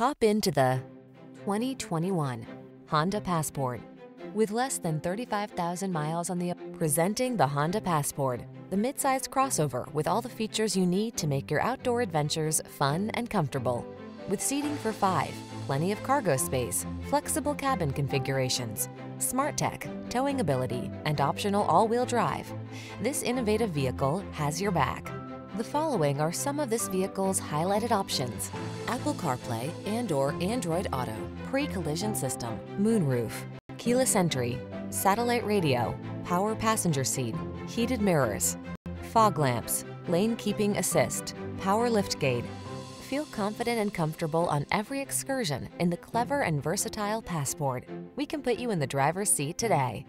Hop into the 2021 Honda Passport. With less than 35,000 miles on the presenting the Honda Passport, the midsize crossover with all the features you need to make your outdoor adventures fun and comfortable. With seating for five, plenty of cargo space, flexible cabin configurations, smart tech, towing ability, and optional all-wheel drive, this innovative vehicle has your back. The following are some of this vehicle's highlighted options. Apple CarPlay and or Android Auto, pre-collision system, moonroof, keyless entry, satellite radio, power passenger seat, heated mirrors, fog lamps, lane keeping assist, power liftgate. Feel confident and comfortable on every excursion in the clever and versatile Passport. We can put you in the driver's seat today.